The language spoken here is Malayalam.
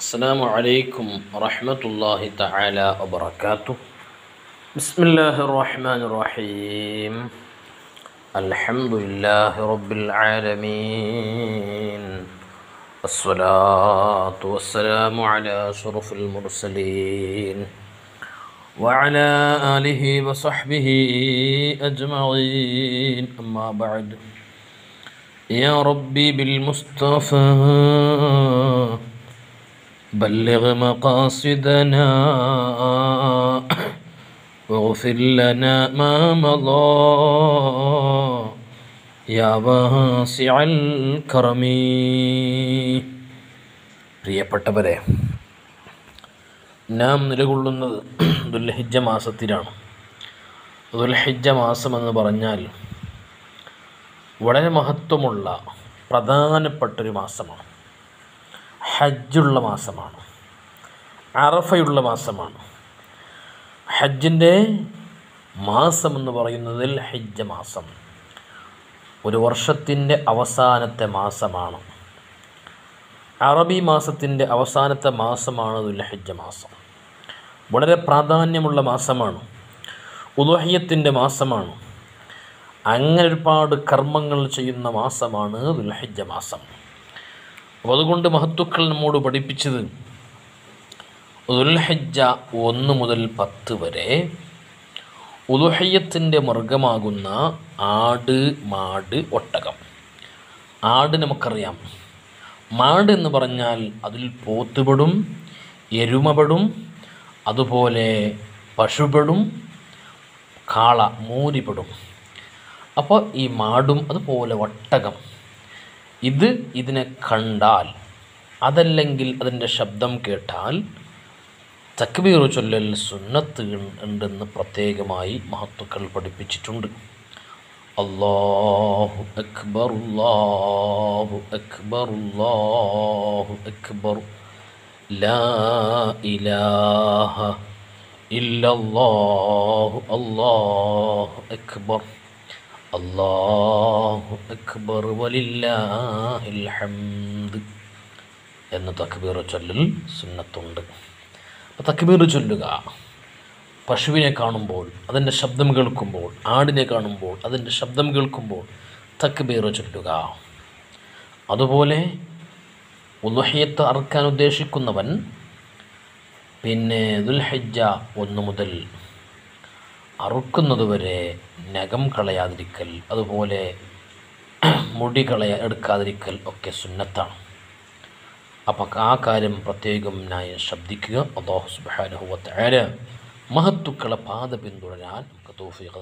السلام عليكم ورحمة الله تعالى وبركاته. بسم الله الرحمن الرحيم. الحمد لله رب العالمين. الصلاة والسلام على أشرف المرسلين. وعلى آله وصحبه أجمعين. أما بعد. يا ربي بالمصطفى بلغ مقاصدنا واغفر لنا ما مضى يا واسع الكرم പ്രിയപ്പെട്ടവരെ നാം നിലകൊള്ളുന്നത് ദുൽഹിജ്ജ മാസത്തിലാണ് ദുൽഹിജ്ജ മാസം എന്ന് പറഞ്ഞാൽ വളരെ മഹത്വമുള്ള പ്രധാനപ്പെട്ടൊരു മാസമാണ് ഹജ്ജുള്ള മാസമാണ്. അറഫയുള്ള മാസമാണ്. ഹജ്ജിന്റെ മാസം എന്ന് പറയുന്നതിൽ ഹജ്ജ മാസം. ഒരു വർഷത്തിന്റെ അവസാനത്തെ മാസമാണ്. അറബി മാസത്തിന്റെ അവസാനത്തെ മാസമാണ് ദുൽഹജ്ജ മാസം. വളരെ പ്രാധാന്യമുള്ള മാസമാണ്. ഉദുഹയ്യത്തിന്റെ മാസമാണ്. അങ്ങനെ ഒരുപാട് കർമ്മങ്ങൾ ചെയ്യുന്ന മാസമാണ് ദുൽഹജ്ജ മാസം. അപ്പോൾ അതുകൊണ്ട് മഹത്തുക്കൾ നമ്മോട് പഠിപ്പിച്ചത് ദുൽഹജ്ജ ഒന്ന് മുതൽ പത്ത് വരെ ഉദുഹയ്യത്തിന്റെ മൃഗമാകുന്ന ആട് മാട് ഒട്ടകം. ആട് നമുക്കറിയാം. മാട് എന്ന് പറഞ്ഞാൽ അതിൽ പോത്തുപെടും എരുമപെടും അതുപോലെ പശുപെടും കാള മൂരിപെടും. അപ്പോൾ ഈ മാടും അതുപോലെ ഒട്ടകം. ഇത് ഇതിനെ കണ്ടാൽ അതല്ലെങ്കിൽ അതിന്റെ ശബ്ദം കേട്ടാൽ തക്ബീർ ചൊല്ലൽ സുന്നത്ത് ഉണ്ടെന്ന് പ്രത്യേകമായി മഹത്തുക്കൾ പഠിപ്പിച്ചിട്ടുണ്ട്. അള്ളാഹു അക്ബർ അല്ലാഹു അക്ബർ അല്ലാഹു അക്ബർ. ലാ ഇലാഹ ഇല്ലല്ലാഹു അല്ലാഹു അക്ബർ. അല്ലാഹു അക്ബർ വലില്ലാഹിൽഹംദ് എന്ന് തക്ബീർ ചൊല്ലൽ സുന്നത്തുണ്ട്. അപ്പോൾ തക്ബീർ ചൊല്ലുക. പശുവിനെ കാണുമ്പോൾ അതിന്റെ ശബ്ദം കേൾക്കുമ്പോൾ ആടിനെ കാണുമ്പോൾ അതിന്റെ ശബ്ദം കേൾക്കുമ്പോൾ തക്ബീർ ചൊല്ലുക. അതുപോലെ ഉലുഹയത്ത് അറക്കാൻ ഉദ്ദേശിക്കുന്നവൻ പിന്നെ ദുൽഹജ്ജ ഒന്നു മുതൽ അറുക്കുന്നതുവരെ നഖം കളയാതിരിക്കൽ അതുപോലെ മുടി കളയ എടുക്കാതിരിക്കൽ ഒക്കെ സുന്നത്താണ്. അപ്പം ആ കാര്യം പ്രത്യേകം ഞാൻ ശ്രദ്ധിക്കുക. അള്ളാഹു സുബാനുഹുവത്ത് മഹത്തുക്കളെ പാത പിന്തുടരാൻ നമുക്ക് തോഫികൾ